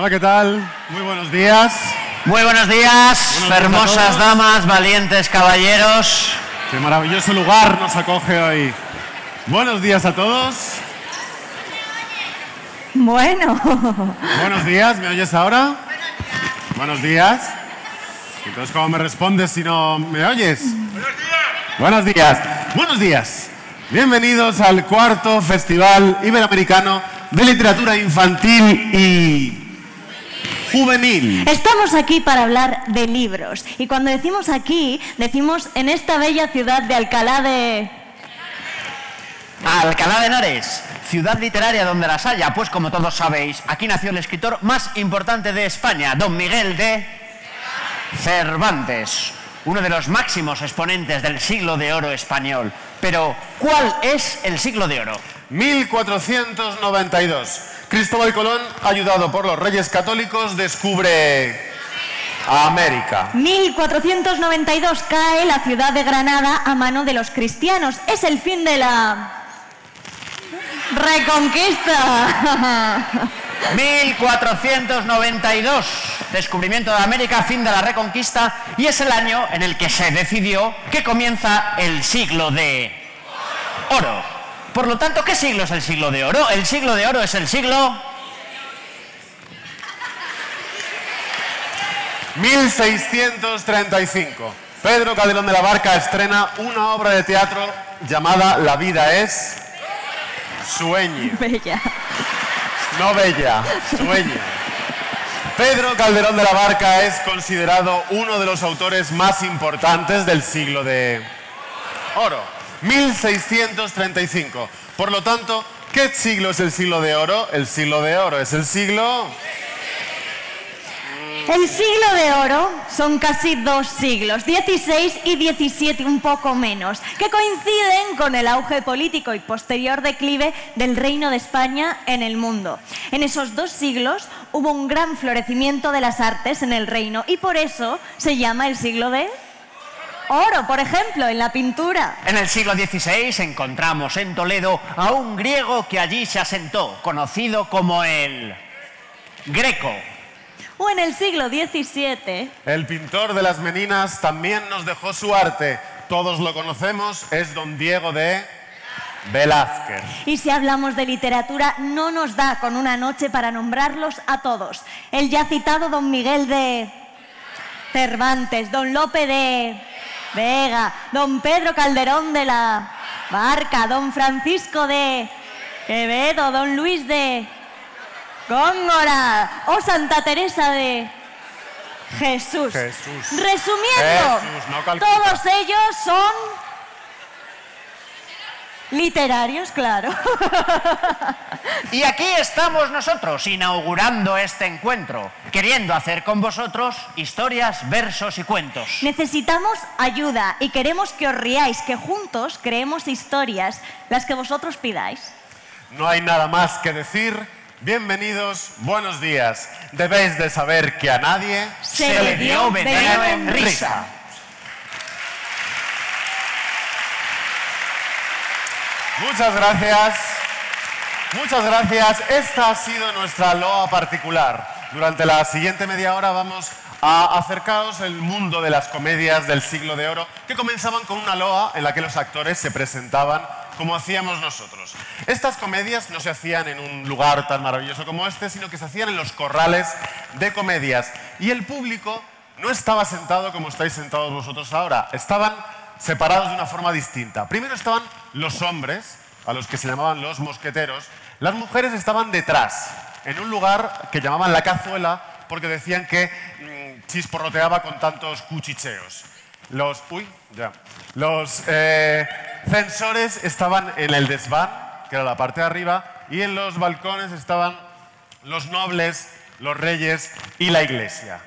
Hola, ¿qué tal? Muy buenos días. Muy buenos días, Buenos días hermosas damas, valientes caballeros. Qué maravilloso lugar nos acoge hoy. Buenos días a todos. Bueno, Buenos días, ¿me oyes ahora? Buenos días. Entonces, ¿cómo me respondes si no me oyes? Buenos días. Buenos días. Bienvenidos al cuarto Festival Iberoamericano de Literatura Infantil y Juvenil. estamos aquí para hablar de libros. Y cuando decimos aquí, decimos en esta bella ciudad de Alcalá de... Alcalá de Henares, ciudad literaria donde las haya, pues como todos sabéis, aquí nació el escritor más importante de España, don Miguel de Cervantes, uno de los máximos exponentes del siglo de oro español. Pero, ¿cuál es el siglo de oro? 1492. Cristóbal Colón, ayudado por los Reyes Católicos, descubre América. 1492 cae la ciudad de Granada a mano de los cristianos. Es el fin de la... Reconquista. 1492, descubrimiento de América, fin de la Reconquista, y es el año en el que se decidió que comienza el siglo de oro. Por lo tanto, ¿qué siglo es el siglo de oro? El siglo de oro es el siglo 1635. Pedro Calderón de la Barca estrena una obra de teatro llamada La vida es sueño. Bella. No bella, sueño. Pedro Calderón de la Barca es considerado uno de los autores más importantes del siglo de oro. 1635. Por lo tanto, ¿qué siglo es el siglo de oro? El siglo de oro es el siglo... El siglo de oro son casi dos siglos, 16 y 17, un poco menos, que coinciden con el auge político y posterior declive del Reino de España en el mundo. En esos dos siglos hubo un gran florecimiento de las artes en el reino y por eso se llama el siglo de oro, por ejemplo, en la pintura. En el siglo XVI encontramos en Toledo a un griego que allí se asentó, conocido como el Greco. O en el siglo XVII, El pintor de las meninas también nos dejó su arte. Todos lo conocemos, es don Diego de Velázquez. Y si hablamos de literatura, no nos da con una noche para nombrarlos a todos. El ya citado don Miguel de Cervantes, don Lope de Vega, don Pedro Calderón de la Barca, don Francisco de Quevedo, don Luis de Góngora o Santa Teresa de Jesús. Jesús. Resumiendo, Jesús, no Calcuta. todos ellos son literarios, claro. Y aquí estamos nosotros inaugurando este encuentro, queriendo hacer con vosotros historias, versos y cuentos. Necesitamos ayuda y queremos que os riáis, que juntos creemos historias, las que vosotros pidáis. No hay nada más que decir. Bienvenidos, buenos días. Debéis de saber que a nadie Se le dio veneno en risa. Muchas gracias. Muchas gracias. Esta ha sido nuestra loa particular. Durante la siguiente media hora vamos a acercaros el mundo de las comedias del siglo de oro, que comenzaban con una loa en la que los actores se presentaban como hacíamos nosotros. Estas comedias no se hacían en un lugar tan maravilloso como este, sino que se hacían en los corrales de comedias. Y el público no estaba sentado como estáis sentados vosotros ahora, estaban separados de una forma distinta. Primero estaban los hombres, a los que se llamaban los mosqueteros, las mujeres estaban detrás, en un lugar que llamaban la cazuela, porque decían que mm, chisporroteaba con tantos cuchicheos. Los, uy, ya. Los eh, censores estaban en el desván, que era la parte de arriba, y en los balcones estaban los nobles, los reyes y la iglesia.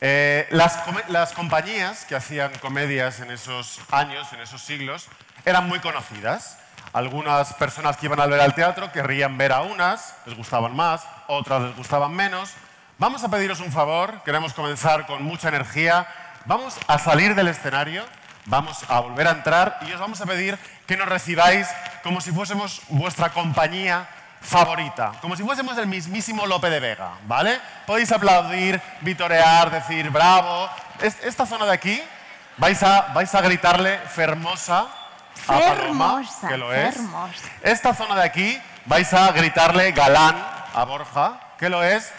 Eh, las, las compañías que hacían comedias en esos años, en esos siglos, eran muy conocidas. Algunas personas que iban a ver al teatro querrían ver a unas, les gustaban más, otras les gustaban menos. Vamos a pediros un favor, queremos comenzar con mucha energía. Vamos a salir del escenario, vamos a volver a entrar y os vamos a pedir que nos recibáis como si fuésemos vuestra compañía favorita, como si fuésemos el mismísimo Lope de Vega, ¿vale? Podéis aplaudir, vitorear, decir bravo. Es- Esta zona de aquí vais a, vais a gritarle fermosa a Paloma, Fermosa, que lo es. fermosa. Esta zona de aquí vais a gritarle galán a Borja, que lo es.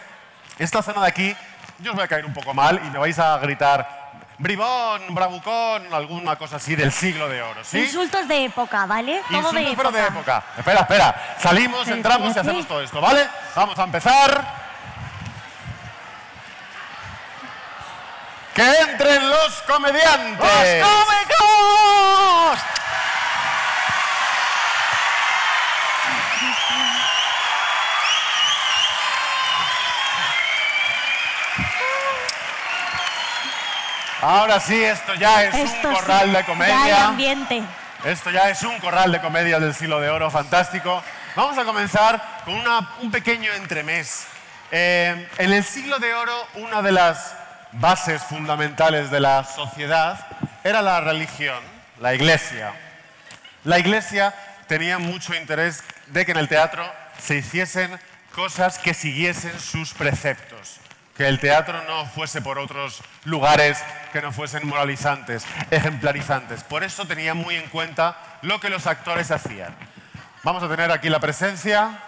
Esta zona de aquí yo os voy a caer un poco mal y me vais a gritar bribón, bravucón, alguna cosa así del siglo de oro, ¿sí? Insultos de época, ¿vale? Todo Insultos, de pero época. de época. Espera, espera. Salimos, entramos y hacemos todo esto, ¿vale? Vamos a empezar. ¡Que entren los comediantes! ¡Los cómicos! Ahora sí, esto ya es Esto un sí, corral de Ya hay comedia. ambiente. Esto ya es un corral de comedia del siglo de oro fantástico. Vamos a comenzar con una- un pequeño entremés. Eh, en el siglo de oro, una de las bases fundamentales de la sociedad era la religión, la iglesia. La iglesia tenía mucho interés de que en el teatro se hiciesen cosas que siguiesen sus preceptos, que el teatro no fuese por otros lugares que no fuesen moralizantes, ejemplarizantes. Por eso tenía muy en cuenta lo que los actores hacían. Vamos a tener aquí la presencia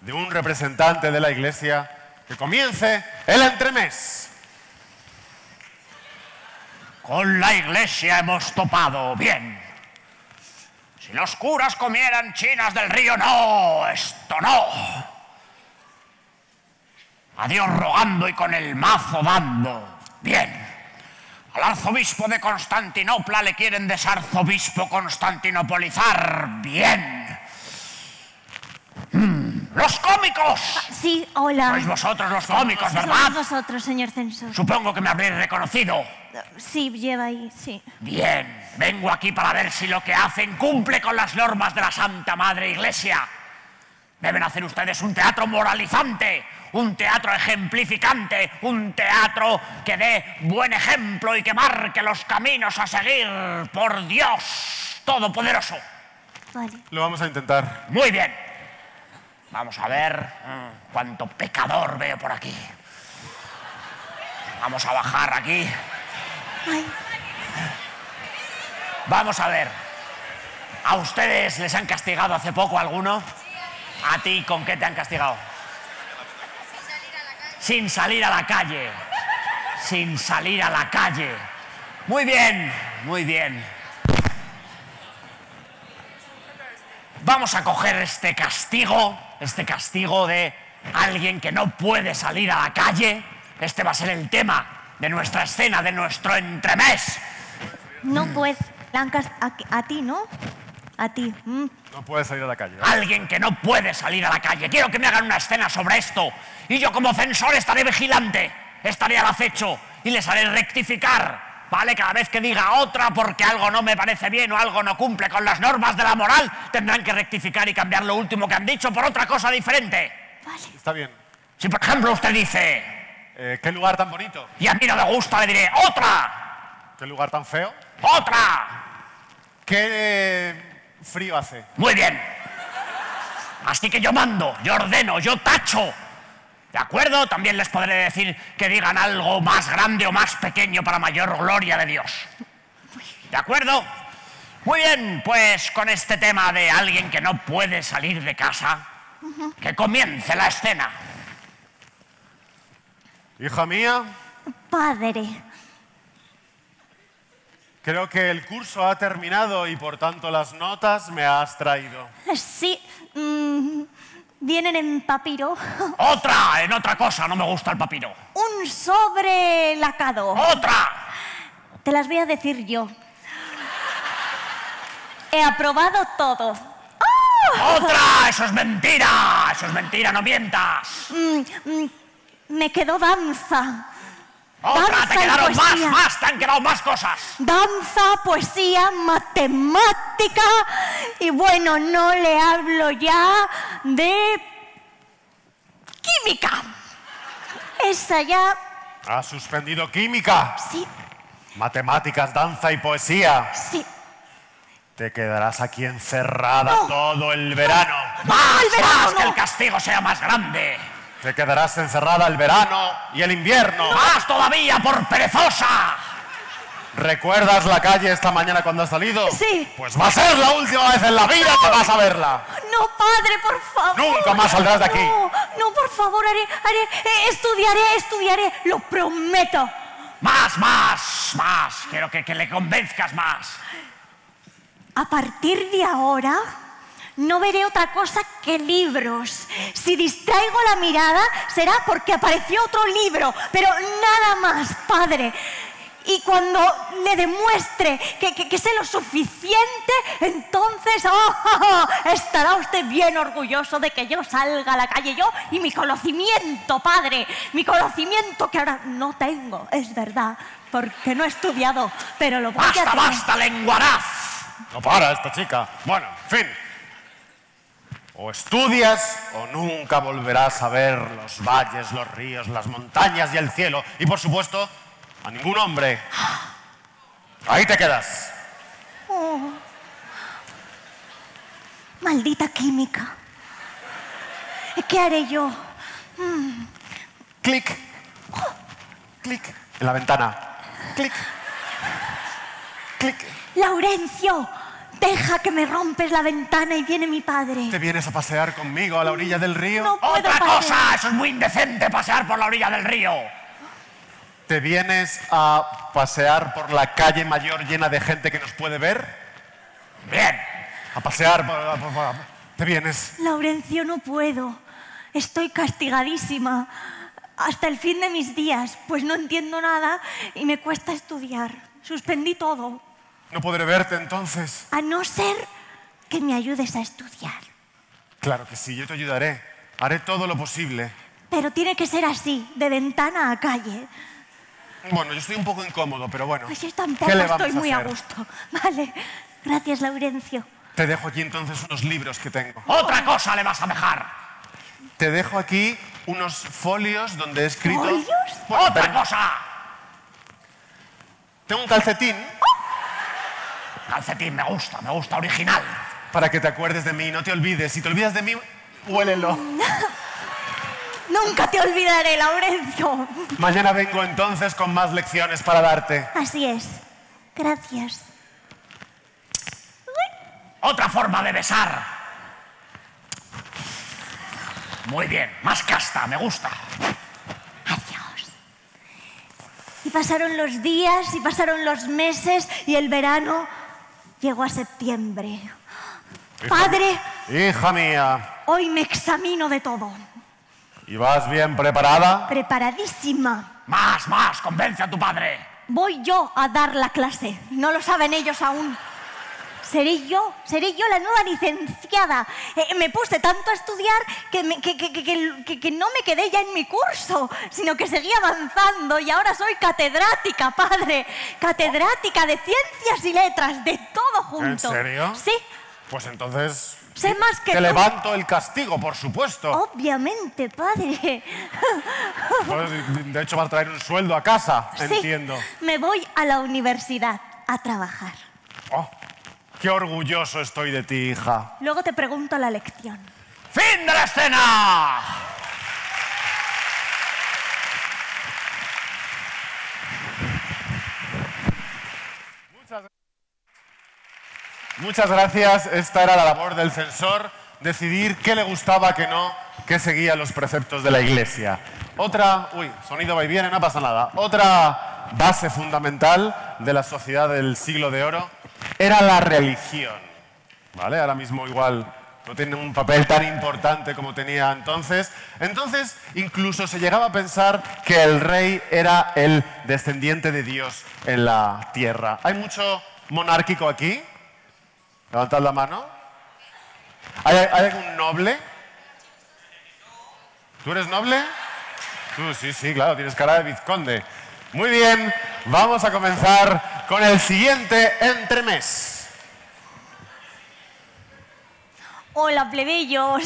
de un representante de la iglesia que comience el entremés. Con la iglesia hemos topado. Bien. Si los curas comieran chinas del río, no, esto no. A Dios rogando y con el mazo dando. Bien. Al arzobispo de Constantinopla le quieren desarzobispo constantinopolizar. Bien. Mm, ¡Los cómicos! Sí, hola. Sois vosotros los cómicos, ¿verdad? nosotros, señor censor. Supongo que me habréis reconocido. Sí, lleva ahí, sí. Bien, vengo aquí para ver si lo que hacen cumple con las normas de la Santa Madre Iglesia. Deben hacer ustedes un teatro moralizante, un teatro ejemplificante, un teatro que dé buen ejemplo y que marque los caminos a seguir por Dios Todopoderoso. Vale. Lo vamos a intentar. Muy bien. Vamos a ver mm, cuánto pecador veo por aquí. Vamos a bajar aquí. Ay, Vamos a ver. ¿A ustedes les han castigado hace poco alguno? ¿A ti con qué te han castigado? Sin salir a la calle. Sin salir a la calle. Muy bien, muy bien. Vamos a coger este castigo, este castigo de alguien que no puede salir a la calle. Este va a ser el tema de nuestra escena, de nuestro entremés. no pues, la han cas- a, a ti, ¿no? A ti. mm. No puedes salir a la calle. Alguien que no puede salir a la calle. Quiero que me hagan una escena sobre esto. Y yo como censor estaré vigilante. Estaré al acecho y les haré rectificar. ¿Vale? Cada vez que diga otra porque algo no me parece bien o algo no cumple con las normas de la moral, tendrán que rectificar y cambiar lo último que han dicho por otra cosa diferente. Está bien. Si por ejemplo usted dice, Eh, ¿Qué lugar tan bonito? y a mí no me gusta, le diré, otra, ¿Qué lugar tan feo? otra. ¿Qué eh, frío hace? Muy bien. Así que yo mando, yo ordeno, yo tacho. ¿De acuerdo? También les podré decir que digan algo más grande o más pequeño para mayor gloria de Dios. ¿De acuerdo? Muy bien, pues con este tema de alguien que no puede salir de casa, que comience la escena. Hija mía, Padre. Creo que el curso ha terminado y por tanto las notas me has traído. Sí, mm, vienen en papiro. Otra, en otra cosa, no me gusta el papiro. Un sobre lacado. Otra. Te las voy a decir yo. He aprobado todo. Otra, eso es mentira, eso es mentira, no mientas. Mm, mm, me quedó danza. Otra, te y quedaron más, más, te han quedado más cosas. Danza, poesía, matemática. Y bueno, no le hablo ya de química. Esa ya, Has suspendido química, sí, matemáticas, danza y poesía. sí. Te quedarás aquí encerrada No. todo el verano. ¡Más, el verano más! no! ¡Que el castigo sea más grande! Te quedarás encerrada el verano y el invierno. ¡Más todavía por perezosa! ¿Recuerdas la calle esta mañana cuando has salido? Sí. Pues va a ser la última vez en la vida que vas a verla. No, padre, por favor. Nunca más saldrás de aquí. No, no, por favor, haré, haré, eh, estudiaré, estudiaré, lo prometo. ¡Más, más, más! Quiero que, que le convenzcas más. A partir de ahora, no veré otra cosa que libros. Si distraigo la mirada, será porque apareció otro libro, pero nada más, padre. Y cuando le demuestre que, que- que sé lo suficiente, entonces ¡oh! estará usted bien orgulloso de que yo salga a la calle, yo y mi conocimiento, padre, mi conocimiento que ahora no tengo, es verdad, porque no he estudiado, pero lo voy a ¡Basta, tener. basta, lenguaraz! No para esta chica. Bueno, en fin. O estudias o nunca volverás a ver los valles, los ríos, las montañas y el cielo. Y por supuesto, a ningún hombre. Ahí te quedas. Oh. Maldita química. ¿Qué haré yo? Clic. Clic. En la ventana. Clic. Clic. Laurencio, deja que me rompes la ventana y viene mi padre. ¿Te vienes a pasear conmigo a la orilla del río? No puedo, ¡Otra cosa! ¡Eso es muy indecente pasear por la orilla del río! ¿Te vienes a pasear por la calle mayor llena de gente que nos puede ver? Bien. A pasear por... por- por- ¿Te vienes? Laurencio, no puedo. Estoy castigadísima hasta el fin de mis días, pues no entiendo nada y me cuesta estudiar. Suspendí todo, No podré verte entonces. a no ser que me ayudes a estudiar. Claro que sí, yo te ayudaré. Haré todo lo posible. Pero tiene que ser así, de ventana a calle. Bueno, yo estoy un poco incómodo, pero bueno. Pues yo tampoco ¿qué le vamos estoy muy a hacer? gusto. Vale, gracias Laurencio. Te dejo aquí entonces unos libros que tengo. ¡Otra cosa le vas a dejar! Te dejo aquí unos folios donde he escrito... ¿Folios? Bueno, ¡Otra pero- cosa! Tengo un calcetín Calcetín, me gusta, me gusta, original. para que te acuerdes de mí. No te olvides. Si te olvidas de mí, huélelo. Nunca te olvidaré, Laurencio. Mañana vengo entonces con más lecciones para darte. Así es. Gracias. Otra forma de besar. Muy bien, más casta, me gusta. Adiós. Y pasaron los días y pasaron los meses y el verano llegó a septiembre. Padre, Hija mía, hoy me examino de todo. ¿y vas bien preparada? Preparadísima. Más, más, convence a tu padre. Voy yo a dar la clase. No lo saben ellos aún. Seré yo, seré yo la nueva licenciada. Eh, me puse tanto a estudiar que, me- que- que- que- no me quedé ya en mi curso, sino que seguí avanzando y ahora soy catedrática, padre. Catedrática de ciencias y letras, de todo junto. serio? Sí, Pues entonces... sé más que Te tú. levanto el castigo, por supuesto. Obviamente, padre. Pues, de hecho, vas a traer un sueldo a casa, Sí, entiendo. me voy a la universidad a trabajar. Oh, qué orgulloso estoy de ti, hija. Luego te pregunto la lección. ¡Fin de la escena! Muchas gracias. Esta era la labor del censor, decidir qué le gustaba, qué no, qué seguía los preceptos de la iglesia. Otra, uy, sonido va y viene, no pasa nada. Otra base fundamental de la sociedad del siglo de oro era la religión. ¿Vale? Ahora mismo igual no tiene un papel tan importante como tenía entonces. Entonces, incluso se llegaba a pensar que el rey era el descendiente de Dios en la tierra. ¿Hay mucho monárquico aquí? Levantad la mano. ¿Hay, hay algún noble? ¿Tú eres noble? Tú, sí, sí, claro, tienes cara de vizconde. Muy bien, vamos a comenzar con el siguiente entremés. Hola, plebeyos.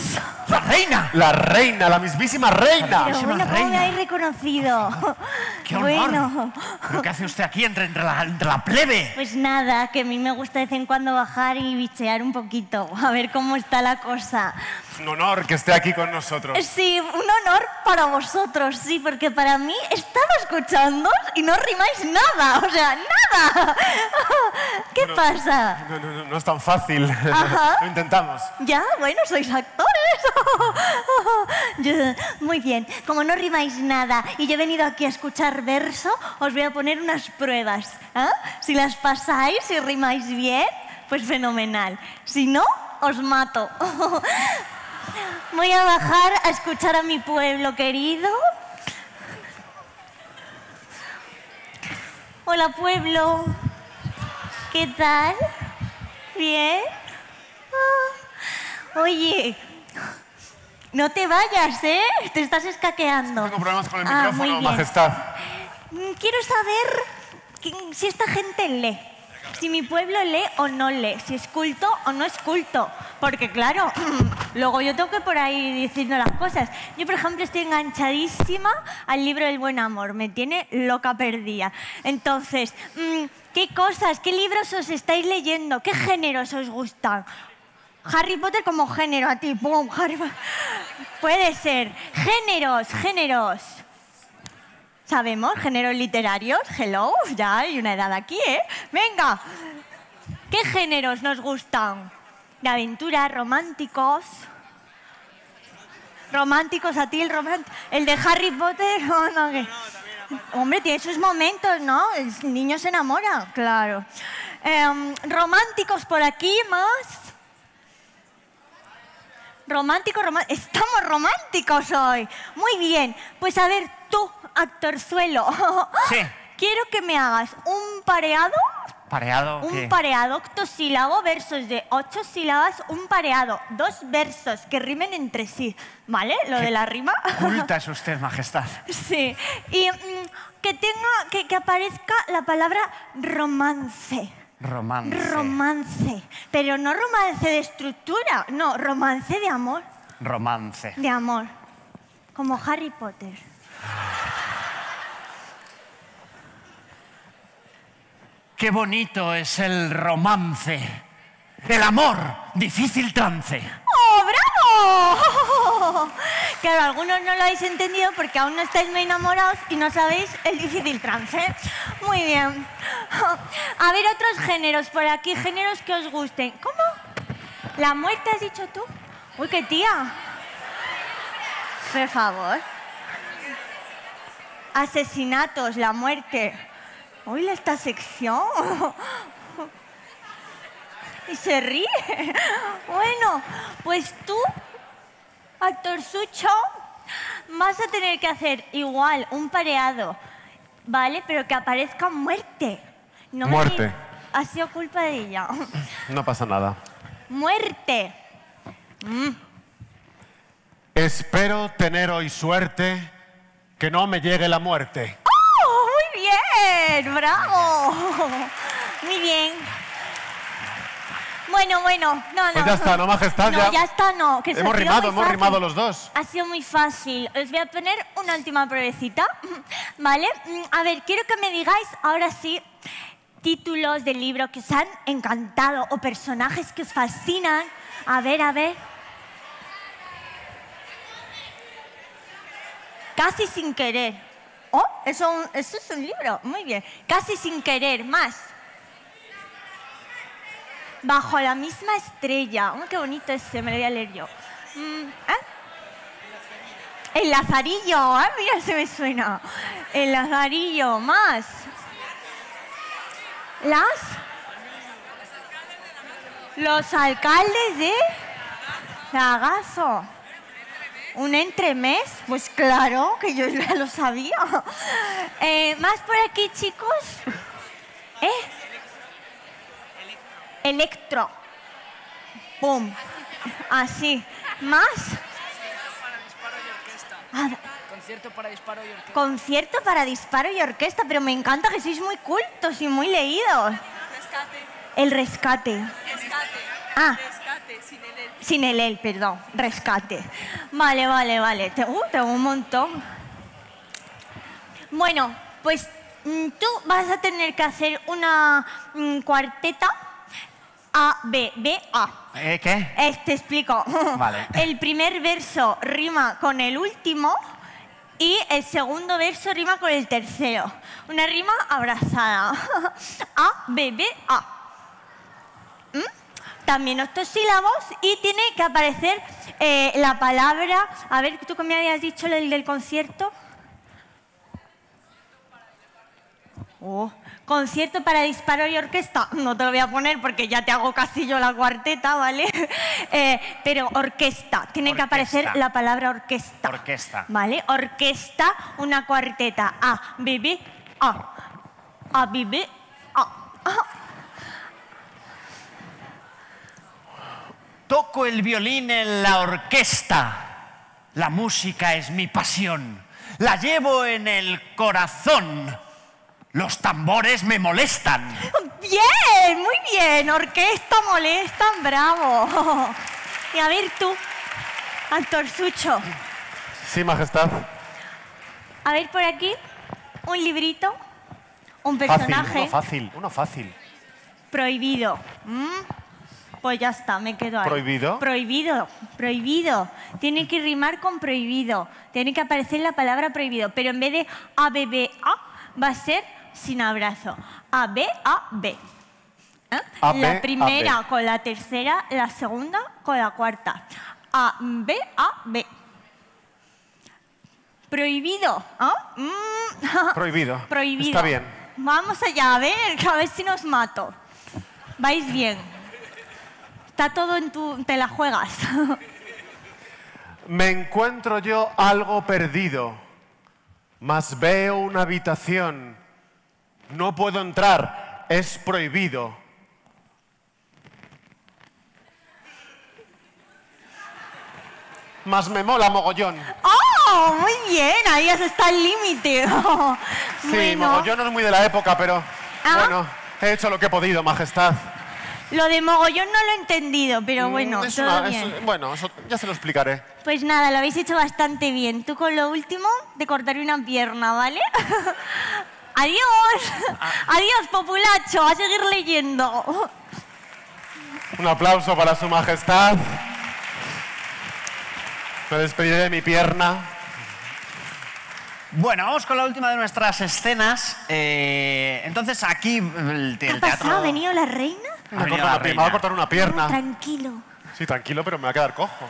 ¡La reina! La reina, la mismísima reina. Pero bueno, ¿cómo me reina. habéis reconocido? ¡Qué honor! Bueno, ¿Pero qué hace usted aquí entre, entre la, entre la plebe? pues nada, que a mí me gusta de vez en cuando bajar y bichear un poquito, a ver cómo está la cosa. Es un honor que esté aquí con nosotros. Sí, un honor para vosotros, sí, porque para mí estaba escuchando y no rimáis nada, o sea, nada. ¿Qué Bueno, pasa? No, no, no, no es tan fácil. Ajá. Lo intentamos. Ya, bueno, sois actores. Muy bien, como no rimáis nada y yo he venido aquí a escuchar verso, os voy a poner unas pruebas. ¿ah? Si las pasáis y rimáis bien, pues fenomenal. Si no, os mato. Voy a bajar a escuchar a mi pueblo querido. Hola pueblo, ¿qué tal? ¿Bien? Ah, Oye, no te vayas, ¿eh? Te estás escaqueando. Tengo problemas con el Ah, micrófono, majestad. Mm, Quiero saber si esta gente lee. Si mi pueblo lee o no lee. Si es culto o no es culto. Porque claro, luego yo tengo que por ahí diciendo las cosas. Yo, por ejemplo, estoy enganchadísima al libro del buen amor. Me tiene loca perdida. Entonces, mm, ¿qué cosas, qué libros os estáis leyendo? ¿Qué géneros os gustan? Harry Potter como género a ti. ¡Pum! Harry Puede ser. Géneros, géneros. ¿Sabemos? Géneros literarios. Hello, ya hay una edad aquí, ¿eh? Venga. ¿Qué géneros nos gustan? De aventura, románticos. Románticos a ti, el, román- el de Harry Potter. no, no, que- Hombre, tiene sus momentos, ¿no? El niño se enamora, claro. Em, románticos por aquí, más. Romántico, romántico. Estamos románticos hoy. Muy bien. Pues a ver, tú, actorzuelo. Sí. Quiero que me hagas un pareado, ¿Pareado? un qué? pareado octosílabo, versos de ocho sílabas, un pareado, dos versos que rimen entre sí. ¿Vale? Lo de la rima. Culta es usted, majestad. Sí. Y mm, que tenga, que, que aparezca la palabra romance. Romance. Romance. Pero no romance de estructura, no, romance de amor. Romance. De amor. Como Harry Potter. Qué bonito es el romance. El amor, difícil trance. ¡Oh, bravo! Claro, algunos no lo habéis entendido porque aún no estáis muy enamorados y no sabéis el difícil trance. Muy bien. A ver, otros géneros por aquí, géneros que os gusten. ¿Cómo? ¿La muerte has dicho tú? Uy, qué tía. Por favor. Asesinatos, la muerte. Uy, esta sección. Y se ríe. Bueno, pues tú, actor Sucho, vas a tener que hacer igual un pareado, ¿vale? Pero que aparezca muerte. No me Muerte. di- Ha sido culpa de ella. No pasa nada. Muerte. Espero tener hoy suerte que no me llegue la muerte. ¡Oh, muy bien! ¡Bravo! Muy bien. Bueno, bueno, no, no. Pues ya está, ¿no, majestad? No, Ya- ya, está, no. Que Hemos rimado, hemos fácil. rimado los dos. Ha sido muy fácil. Os voy a poner una última pruebecita, ¿vale? Mm, A ver, quiero que me digáis ahora sí títulos del libro que os han encantado o personajes que os fascinan. A ver, a ver. Casi sin querer. Oh, eso, eso es un libro. Muy bien. Casi sin querer. Más. Bajo la misma estrella. Oh, qué bonito ese, me lo voy a leer yo. Mm, ¿eh? El Lazarillo. Ah, mira, se me suena. El Lazarillo. Más. Las. Los alcaldes de Zagazo. ¿Un entremés? Pues claro, que yo ya lo sabía. Eh, ¿Más por aquí, chicos? ¿Eh? Electro. Pum. Así. ¿Más? Ah, Concierto para disparo y orquesta. concierto para disparo y orquesta, pero me encanta que sois muy cultos y muy leídos. Rescate. El rescate. Rescate. Ah, Rescate. Sin el el, perdón. Rescate. Vale, vale, vale. Te- uh, tengo un montón. Bueno, pues mm, tú vas a tener que hacer una mm, cuarteta A, B, B, A. ¿Eh, ¿Qué? Eh, te explico. Vale. El primer verso rima con el último y el segundo verso rima con el tercero. Una rima abrazada. A, B, B, A. ¿Mm? También octosílabos y tiene que aparecer eh, la palabra. A ver, ¿tú qué me habías dicho el del concierto? Oh, concierto para disparo y orquesta. No te lo voy a poner porque ya te hago casi yo la cuarteta, ¿vale? Eh, pero orquesta. Tiene que aparecer la palabra orquesta. Orquesta. ¿Vale? Orquesta, una cuarteta. A, B, B, A. A, B, B, A. Toco el violín en la orquesta. La música es mi pasión. La llevo en el corazón. Los tambores me molestan. Bien, muy bien. Orquesta molestan, bravo. Y a ver tú, actor Sucho. Sí, Majestad. A ver por aquí, un librito, un Fácil, personaje uno fácil, uno fácil. prohibido. ¿Mm? Pues ya está, me quedo ahí. ¿Prohibido? Prohibido, prohibido. Tiene que rimar con prohibido. Tiene que aparecer la palabra prohibido. Pero en vez de A, B, B, A, va a ser sin abrazo. A, B, A, B. ¿Eh? La primera con la tercera, la segunda con la cuarta. A, B, A, B. Prohibido. ¿ah? Mm. Prohibido. Prohibido. Está bien. Vamos allá, a ver, a ver si nos mato. Vais bien. Está todo en tu... te la juegas. Me encuentro yo algo perdido, mas veo una habitación. No puedo entrar, es prohibido. Mas me mola mogollón. ¡Oh! Muy bien, ahí está el límite. Sí, bueno, mogollón no es muy de la época, pero Ah. bueno, he hecho lo que he podido, Majestad. Lo de mogollón no lo he entendido, pero bueno, Mm, es todo una- es- bien. bueno, eso ya se lo explicaré. Pues nada, lo habéis hecho bastante bien. Tú con lo último te cortaré una pierna, ¿vale? Adiós. Ah. Adiós, populacho. A seguir leyendo. Un aplauso para su majestad. Me despediré de mi pierna. Bueno, vamos con la última de nuestras escenas. Eh, entonces aquí el, te- ¿Qué el ha teatro... pasado? ¿Ha venido la reina? Me, reina. va a cortar una pierna. Tranquilo. Sí, tranquilo, pero me va a quedar cojo.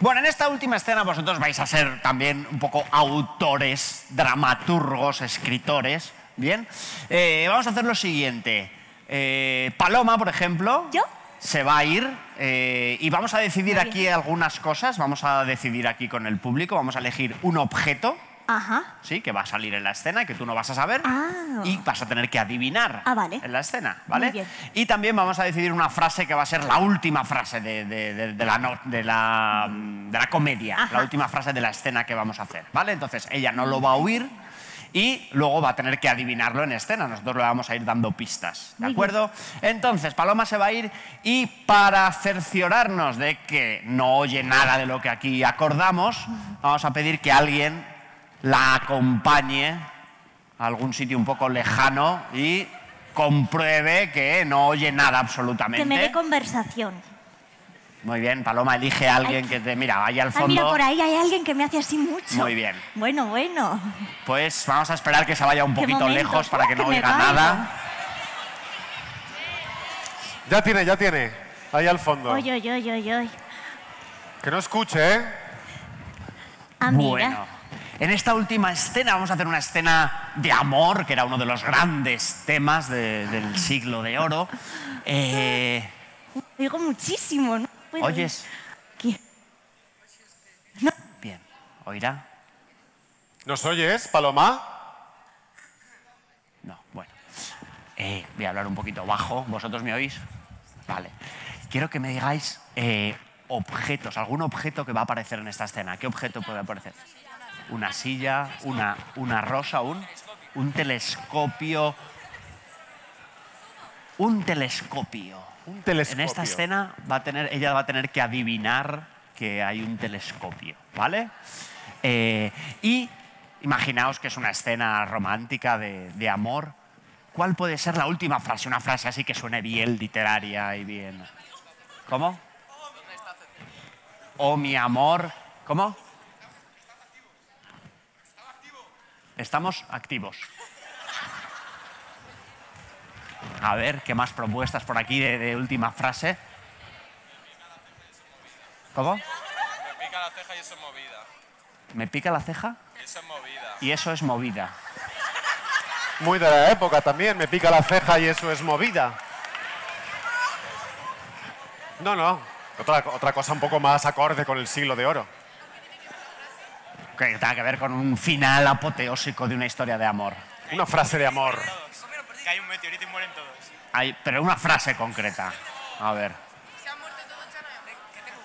Bueno, en esta última escena vosotros vais a ser también un poco autores, dramaturgos, escritores. Bien, Eh, vamos a hacer lo siguiente. Eh, Paloma, por ejemplo, ¿Yo? se va a ir eh, y vamos a decidir aquí algunas cosas. Vamos a decidir aquí con el público. Vamos a elegir un objeto, Ajá. sí, que va a salir en la escena que tú no vas a saber Ah. y vas a tener que adivinar Ah, vale. en la escena, ¿vale? Muy bien. Y también vamos a decidir una frase que va a ser la última frase de, de- de- de la, de, la, de la comedia, Ajá. la última frase de la escena que vamos a hacer, ¿vale? Entonces ella no lo va a oír y luego va a tener que adivinarlo en escena. Nosotros le vamos a ir dando pistas, ¿de Muy acuerdo? Entonces Paloma se va a ir y para cerciorarnos de que no oye nada de lo que aquí acordamos, vamos a pedir que alguien la acompañe a algún sitio un poco lejano y compruebe que no oye nada absolutamente. Que me dé conversación. Muy bien, Paloma, elige a alguien que te... Mira, ahí al Ah, fondo. mira, por ahí hay alguien que me hace así mucho. Muy bien. Bueno, bueno. Pues vamos a esperar que se vaya un poquito lejos para que no oiga nada. Ya tiene, ya tiene. Ahí al fondo. Oy, oy, oy, oy, oy. Que no escuche, ¿eh? Ah, mira. Bueno, en esta última escena vamos a hacer una escena de amor, que era uno de los grandes temas de- del siglo de oro. Eh, Oigo muchísimo, ¿no? puedo. ¿Oyes? Aquí. Bien, ¿oirá? ¿Nos oyes, Paloma? No, bueno. Eh, voy a hablar un poquito bajo. ¿Vosotros me oís? Vale. Quiero que me digáis eh, objetos, algún objeto que va a aparecer en esta escena. ¿Qué objeto puede aparecer? Una silla, una, una rosa, un, un telescopio, un telescopio. Un telescopio. En esta escena va a tener, ella va a tener que adivinar que hay un telescopio, ¿vale? Eh, y imaginaos que es una escena romántica de, de amor. ¿Cuál puede ser la última frase? Una frase así que suene bien literaria y bien. ¿Cómo? Oh, mi amor. ¿Cómo? Estamos activos. A ver, ¿qué más propuestas por aquí de, de última frase? ¿Cómo? Me pica la ceja y eso es movida. ¿Me pica la ceja? Eso es movida. Y eso es movida. Muy de la época también, me pica la ceja y eso es movida. No, no, otra, otra cosa un poco más acorde con el siglo de oro. Que tenga que ver con un final apoteósico de una historia de amor. Una frase de amor. Que hay un meteorito y mueren todos. Hay, pero una frase concreta. A ver. Se han muerto todos, Chana. ¿Qué tengo?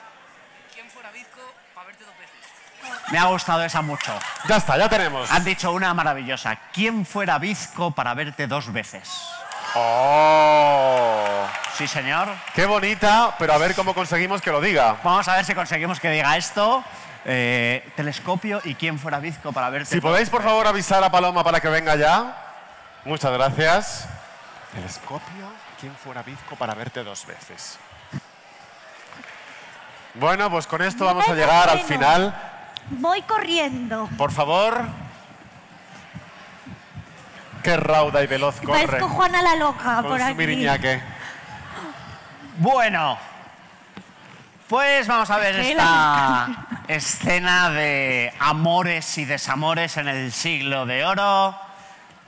¿Quién fuera bizco para verte dos veces? Me ha gustado esa mucho. Ya está, ya tenemos. Han dicho una maravillosa. ¿Quién fuera bizco para verte dos veces? ¡Oh! Sí, señor. Qué bonita, pero a ver cómo conseguimos que lo diga. Vamos a ver si conseguimos que diga esto. Eh, telescopio y quién fuera bizco para verte. Si podéis, por favor, avisar a Paloma para que venga ya. Muchas gracias. Telescopio, ¿quién fuera bizco para verte dos veces? Bueno, pues con esto vamos a Bueno, llegar al final. Voy corriendo. Por favor. Qué rauda y veloz corre. Parezco Juana la loca Con por su aquí. miriñaque. Bueno, pues vamos a ver esta escena de amores y desamores en el siglo de oro.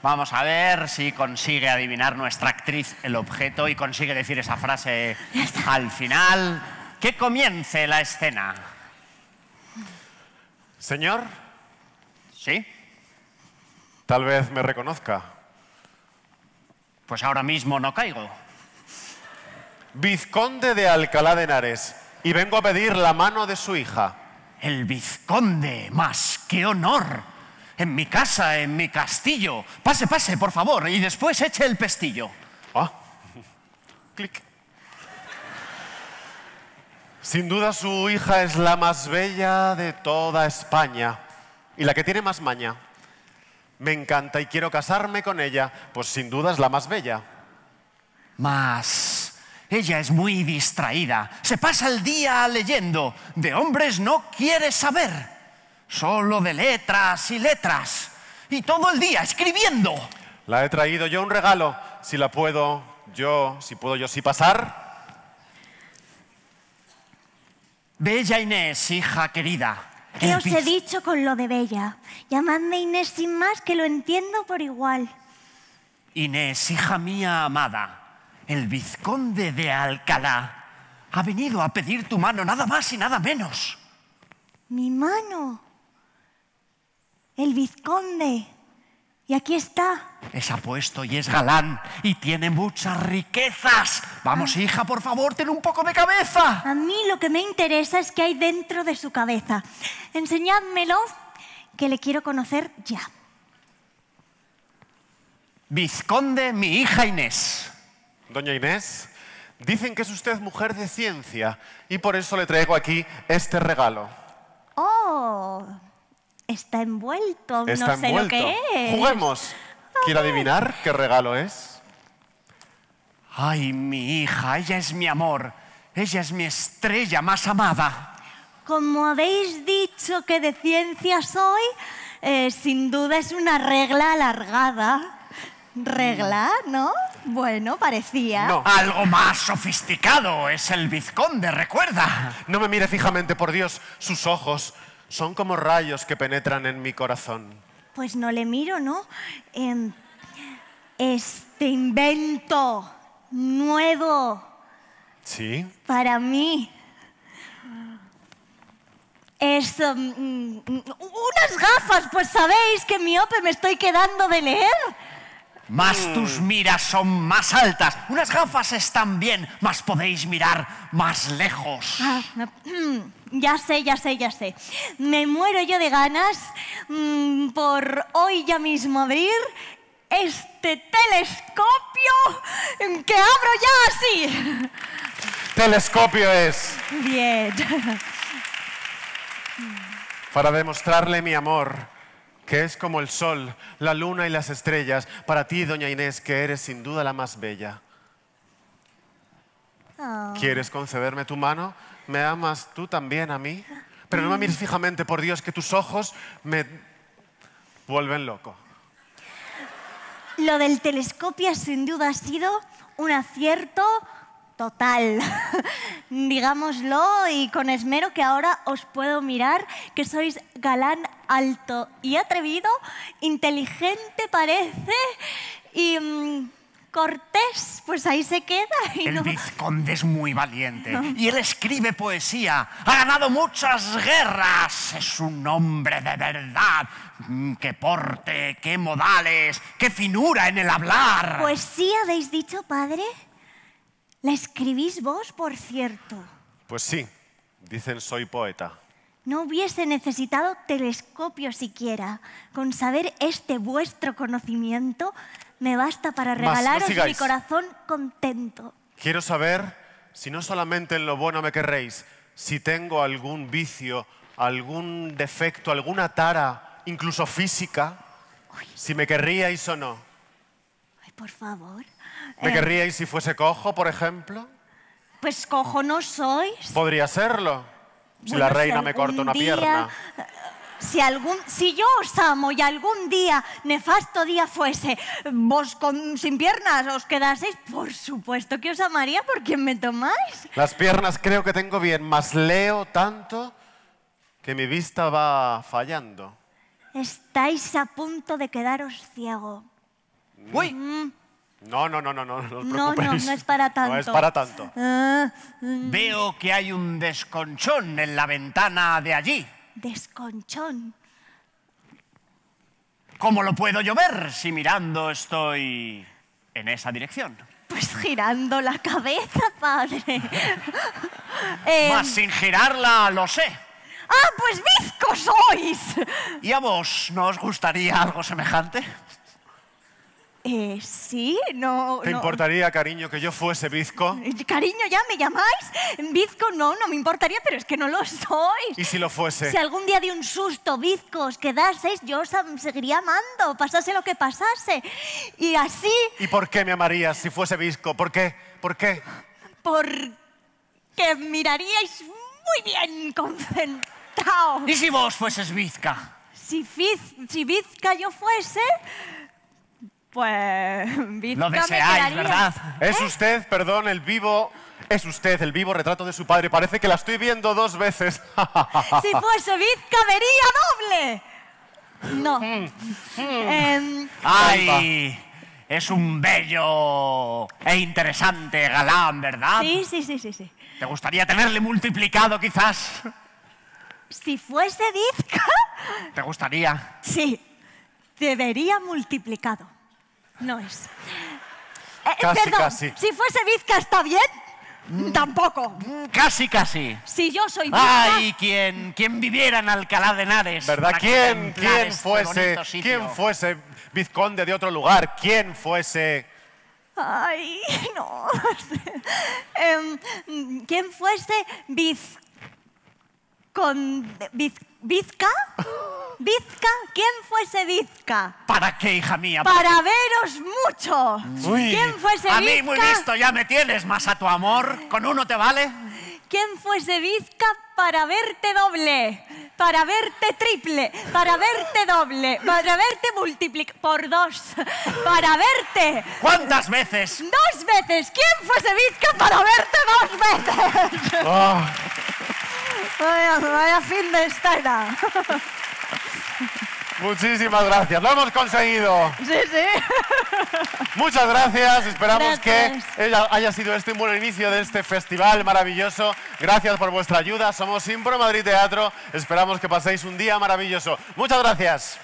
Vamos a ver si consigue adivinar nuestra actriz el objeto y consigue decir esa frase al final. Que comience la escena. Señor, ¿Sí? tal vez me reconozca. Pues ahora mismo no caigo. Vizconde de Alcalá de Henares. Y vengo a pedir la mano de su hija. El vizconde, más qué honor. En mi casa, en mi castillo. Pase, pase, por favor, y después eche el pestillo. Ah. Clic. Sin duda su hija es la más bella de toda España y la que tiene más maña. Me encanta y quiero casarme con ella, pues sin duda es la más bella. Mas ella es muy distraída. Se pasa el día leyendo. De hombres no quiere saber. Solo de letras y letras. Y todo el día escribiendo. La he traído yo un regalo, si la puedo yo, si puedo yo sí pasar. Bella Inés, hija querida. ¿Qué os he dicho con lo de Bella? Llamadme Inés sin más, que lo entiendo por igual. Inés, hija mía amada, el vizconde de Alcalá ha venido a pedir tu mano, nada más y nada menos. Mi mano. El vizconde. Y aquí está. Es apuesto y es galán y tiene muchas riquezas. Vamos, hija, por favor, ten un poco de cabeza. A mí lo que me interesa es qué hay dentro de su cabeza. Enseñádmelo, que le quiero conocer ya. Vizconde, mi hija Inés. Doña Inés, dicen que es usted mujer de ciencia y por eso le traigo aquí este regalo. Oh, está envuelto. Está no sé envuelto. lo que es. Juguemos. ¿Quiere adivinar qué regalo es? Ay, mi hija, ella es mi amor. Ella es mi estrella más amada. Como habéis dicho que de ciencia soy, eh, sin duda es una regla alargada. ¿Regla, no? Bueno, parecía. No. Algo más sofisticado es el vizconde, recuerda. No me mire fijamente, por Dios. Sus ojos son como rayos que penetran en mi corazón. Pues no le miro, ¿no? Em, este invento nuevo ¿Sí? para mí es em, mm, unas gafas, pues sabéis que miope me estoy quedando de leer. Más tus miras son más altas. Unas gafas están bien, más podéis mirar más lejos. Ah, ya sé, ya sé, ya sé. Me muero yo de ganas mm, por hoy ya mismo abrir este telescopio que abro ya así. Telescopio es Bien. para demostrarle mi amor, que es como el sol, la luna y las estrellas, para ti, doña Inés, que eres sin duda la más bella. ¿Quieres concederme tu mano? ¿Me amas tú también a mí? Pero no me mires fijamente, por Dios, que tus ojos me vuelven loco. Lo del telescopio sin duda ha sido un acierto total. Digámoslo y con esmero que ahora os puedo mirar, que sois galán alto y atrevido, inteligente parece y mm, cortés, pues ahí se queda. Y El no- vizconde es muy valiente y él escribe poesía. Ha ganado muchas guerras. Es un hombre de verdad. Mm, Qué porte, qué modales, qué finura en el hablar. Pues sí habéis dicho, padre. ¿La escribís vos, por cierto? Pues sí, dicen soy poeta. No hubiese necesitado telescopio siquiera. Con saber este vuestro conocimiento me basta para Mas no regalaros mi corazón contento. Quiero saber si no solamente en lo bueno me querréis, si tengo algún vicio, algún defecto, alguna tara, incluso física, si me querríais o no. Ay, por favor. ¿Me Eh, querríais si fuese cojo, por ejemplo? Pues cojo no sois. Podría serlo. Si Bueno, la reina me corta una día- pierna. Si, algún, si yo os amo y algún día, nefasto día fuese, vos con, sin piernas os quedaseis, por supuesto que os amaría por quien me tomáis. Las piernas creo que tengo bien, mas leo tanto que mi vista va fallando. Estáis a punto de quedaros ciego. Uy, No, no, no, no, no, no os No, no, preocupéis. no es para tanto. No es para tanto. Ah, veo que hay un desconchón en la ventana de allí. desconchón. ¿Cómo lo puedo yo ver si mirando estoy en esa dirección? Pues girando la cabeza, padre. Eh, Más sin girarla lo sé. ¡Ah, pues bizco sois! ¿Y a vos no os gustaría algo semejante? Eh, sí, no... ¿Te no- importaría, cariño, que yo fuese bizco? Cariño, ¿ya me llamáis? Bizco no, no me importaría, pero es que no lo sois. ¿Y si lo fuese? Si algún día de un susto, bizco, os quedaseis, yo os seguiría amando, pasase lo que pasase. Y así, ¿Y por qué me amarías si fuese bizco? ¿Por qué? ¿Por qué? porque miraríais muy bien concentrado. ¿Y si vos fueses bizca? Si, Fiz- si Vizca yo fuese, pues Vizca Lo deseáis. ¿verdad? Es usted, perdón, el vivo... Es usted el vivo retrato de su padre. Parece que la estoy viendo dos veces. Si fuese Vizca vería doble. No. Mm, Em, ¡Ay! Es un bello e interesante galán, ¿verdad? sí, sí, sí, sí, sí. ¿Te gustaría tenerle multiplicado, quizás? Si fuese Vizca, ¿Te gustaría? sí, debería multiplicado. No es. Eh, Casi, perdón, casi. si fuese Vizca está bien, tampoco. Casi, casi. Si yo soy Vizca, ¡Ay! Quien, quien viviera en Alcalá de Henares. ¿Verdad? ¿Quién, quién fuese, quién fuese vizconde de otro lugar? ¿Quién fuese... Ay, no. Em, ¿Quién fuese Viz... con... Viz... ¿Vizca? ¿Vizca? ¿Quién fuese Vizca? ¿Para qué, hija mía? Para veros mucho. Uy, ¿Quién fuese A mí muy Vizca? visto ya me tienes, más a tu amor. ¿Con uno te vale? ¿Quién fuese Vizca para verte doble? Para verte triple, para verte doble, para verte multiplic por dos, para verte ¿Cuántas veces? dos veces. ¿Quién fuese Vizca para verte dos veces? Ah, Vaya, vaya fin de escena. Muchísimas gracias. Lo hemos conseguido. Sí, sí. Muchas gracias. Esperamos Gracias. que haya- haya sido este un buen inicio de este festival maravilloso. Gracias por vuestra ayuda. Somos Impro Madrid Teatro. Esperamos que paséis un día maravilloso. Muchas gracias.